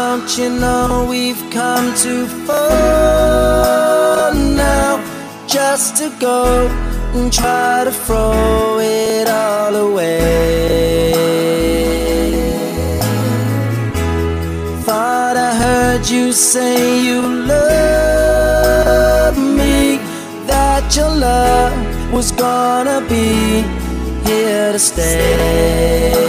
Don't you know we've come too far now just to go and try to throw it all away? Thought I heard you say you love me, that your love was gonna be here to stay.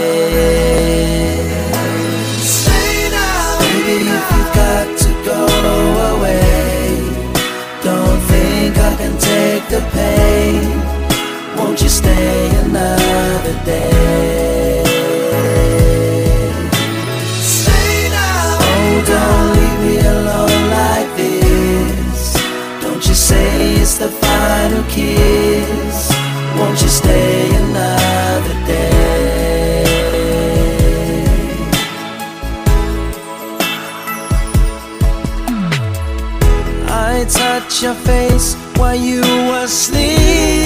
Won't you stay another day? Stay now. Oh, don't leave me alone like this. Don't you say it's the final kiss. Won't you stay another day? I touch your face while you were sleeping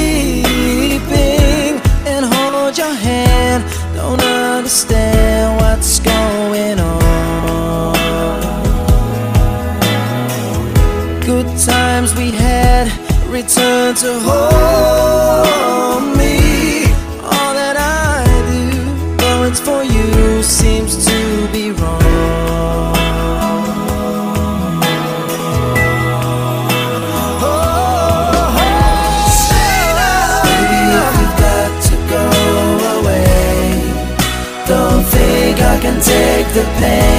understand what's going on. Good times we had return to hold the pain.